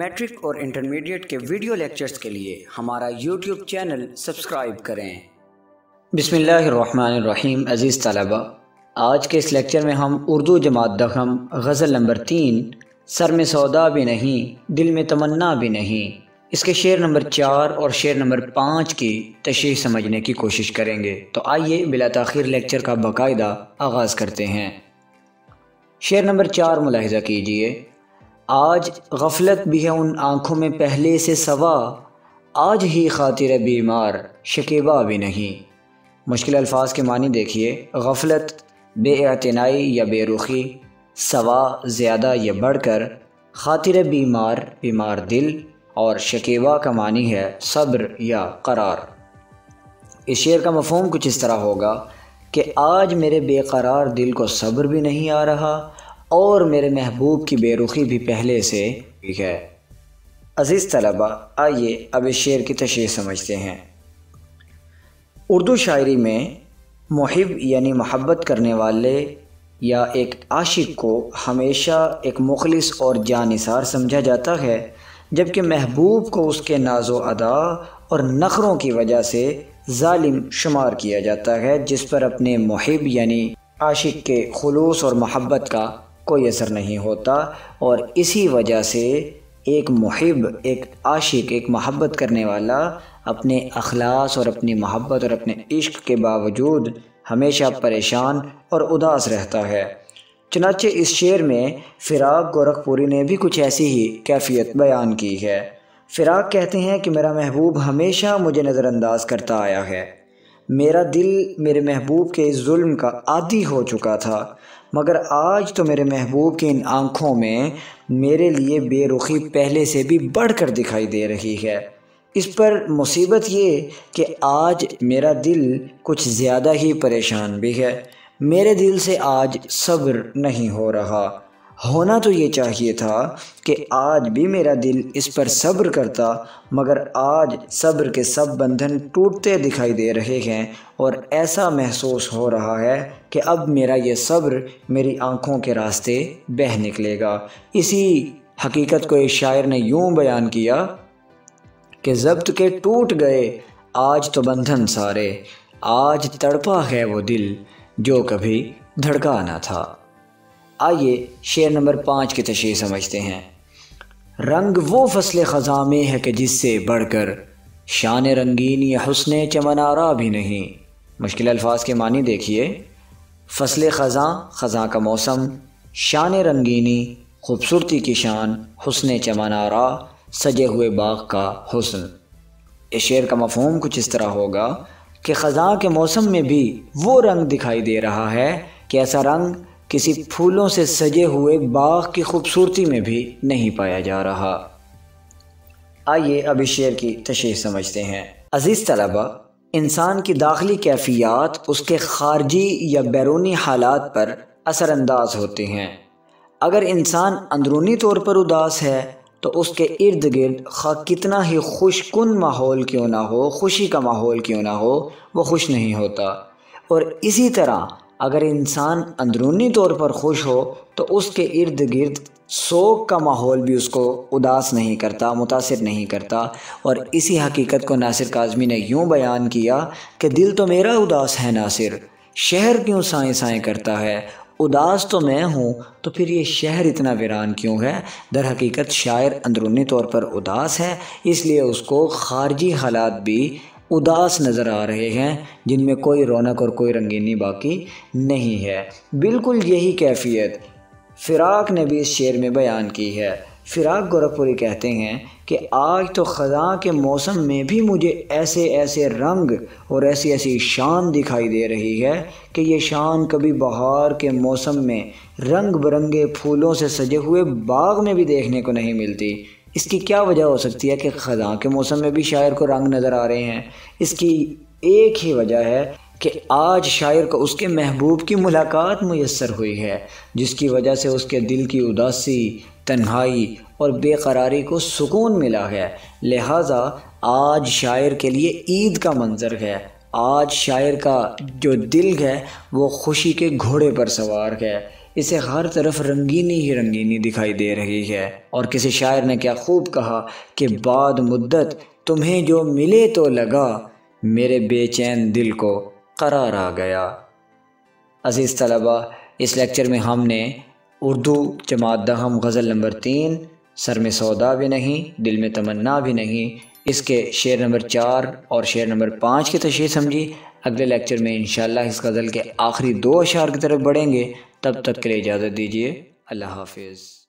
Matric और intermediate के video lectures के लिए हमारा यूट्यूब चैनल सब्सक्राइब करें। बिसमीम अज़ीज़ तलबा। आज के इस लेक्चर में हम उर्दू जमात दखम गज़ल नंबर तीन, सर में सौदा भी नहीं, दिल में तमन्ना भी नहीं। इसके शेर नंबर चार और शेर नंबर पाँच की तशरी समझने की कोशिश करेंगे। तो आइए बिला तखिर लेक्चर का बाकायदा आगाज़ करते हैं। शेर नंबर चार मुलाहजा कीजिए। आज गफलत भी है उन आँखों में पहले से सवा। आज ही खातिर बीमार, शकीबा भी नहीं। मुश्किल अल्फाज के मानी देखिए, गफलत बेअतनाई या बेरुखी, सवा, ज़्यादा या बढ़कर, खातिर बीमार बीमार दिल और शकीबा का मानी है सब्र या करार। इस शेर का मफहम कुछ इस तरह होगा कि आज मेरे बेकरार दिल को सब्र भी नहीं आ रहा और मेरे महबूब की बेरुखी भी पहले से ठीक है। अज़ीज़ तलबा, आइए अब इस शेर की तशरी समझते हैं। उर्दू शायरी में महब यानी मोहब्बत करने वाले या एक आशिक को हमेशा एक मुखलिस और जानिसार समझा जाता है, जबकि महबूब को उसके नाजो अदा और नखरों की वजह से ालिम शुमार किया जाता है, जिस पर अपने महब यानी आशिक के खलूस और मोहब्बत का कोई असर नहीं होता और इसी वजह से एक मुहिब, एक आशिक, एक मोहब्बत करने वाला अपने अखलास और अपनी मोहब्बत और अपने इश्क के बावजूद हमेशा परेशान और उदास रहता है। चनाचे इस शेर में फ़िराक गोरखपुरी ने भी कुछ ऐसी ही कैफियत बयान की है। फ़िराक कहते हैं कि मेरा महबूब हमेशा मुझे नज़रअंदाज करता आया है। मेरा दिल मेरे महबूब के जुल्म का आदि हो चुका था, मगर आज तो मेरे महबूब की इन आँखों में मेरे लिए बेरुखी पहले से भी बढ़कर दिखाई दे रही है। इस पर मुसीबत ये कि आज मेरा दिल कुछ ज़्यादा ही परेशान भी है। मेरे दिल से आज सब्र नहीं हो रहा। होना तो ये चाहिए था कि आज भी मेरा दिल इस पर सब्र करता, मगर आज सब्र के सब बंधन टूटते दिखाई दे रहे हैं और ऐसा महसूस हो रहा है कि अब मेरा ये सब्र मेरी आँखों के रास्ते बह निकलेगा। इसी हकीकत को एक शायर ने यूँ बयान किया कि जब्त के टूट गए, आज तो बंधन सारे, आज तड़पा है वो दिल जो कभी धड़का ना था। आइए शेर नंबर पाँच की तशरी समझते हैं। रंग वो फ़सल ख़ज़ा में है कि जिससे बढ़कर शान रंगीन या हुसन चमनारा भी नहीं। मुश्किल अल्फाज के मानी देखिए। फ़सल ख़ज़ा ख़ज़ा का मौसम, शान रंगीनी, खूबसूरती की शान, हुसन चमनारा, सजे हुए बाग का हसन। इस शेर का मफहम कुछ इस तरह होगा कि ख़ज़ा के मौसम में भी वो रंग दिखाई दे रहा है कि ऐसा रंग किसी फूलों से सजे हुए बाग की खूबसूरती में भी नहीं पाया जा रहा। आइए अब इस शेर की तशरी समझते हैं। अज़ीज़ तलबा, इंसान की दाखिली कैफियत उसके खारजी या बैरूनी हालात पर असरानंदाज होते हैं। अगर इंसान अंदरूनी तौर पर उदास है तो उसके इर्द गिर्द खा कितना ही खुशकुन माहौल क्यों ना हो, खुशी का माहौल क्यों ना हो, वो खुश नहीं होता। और इसी तरह अगर इंसान अंदरूनी तौर पर खुश हो तो उसके इर्द गिर्द शोक का माहौल भी उसको उदास नहीं करता, मुतासर नहीं करता। और इसी हकीकत को नासिर काजमी ने यूँ बयान किया कि दिल तो मेरा उदास है नासिर, शहर क्यों साए साए करता है? उदास तो मैं हूँ तो फिर ये शहर इतना वीरान क्यों है? दर हकीकत शायर अंदरूनी तौर पर उदास है, इसलिए उसको खारजी हालात भी उदास नज़र आ रहे हैं, जिनमें कोई रौनक और कोई रंगीनी बाकी नहीं है। बिल्कुल यही कैफियत, फ़िराक ने भी इस शेर में बयान की है। फ़िराक गोरखपुरी कहते हैं कि, आज तो ख़ज़ा के मौसम में भी मुझे ऐसे ऐसे रंग और ऐसी ऐसी शान दिखाई दे रही है कि ये शान कभी बहार के मौसम में रंग बिरंगे फूलों से सजे हुए बाग में भी देखने को नहीं मिलती। इसकी क्या वजह हो सकती है कि ख़ज़ा के मौसम में भी शायर को रंग नज़र आ रहे हैं? इसकी एक ही वजह है कि आज शायर को उसके महबूब की मुलाकात मैसर हुई है, जिसकी वजह से उसके दिल की उदासी, तन्हाई और बेकरारी को सुकून मिला है। लिहाजा आज शायर के लिए ईद का मंज़र है। आज शायर का जो दिल है, वो खुशी के घोड़े पर सवार है। इसे हर तरफ़ रंगीनी ही रंगीनी दिखाई दे रही है। और किसी शायर ने क्या खूब कहा कि बाद मुद्दत, तुम्हें जो मिले तो लगा। मेरे बेचैन दिल को करार आ गया। अज़ीज़ तलबा, इस लेक्चर में हमने उर्दू जमात दहम गज़ल नंबर तीन, सर में सौदा भी नहीं, दिल में तमन्ना भी नहीं इसके शेर नंबर चार और शेर नंबर पाँच की तशह समझी। अगले लेक्चर में इन इस गज़ल के आखिरी दो अशार की तरफ़ बढ़ेंगे। तब तक के लिए इजाज़त दीजिए। अल्लाह हाफिज़।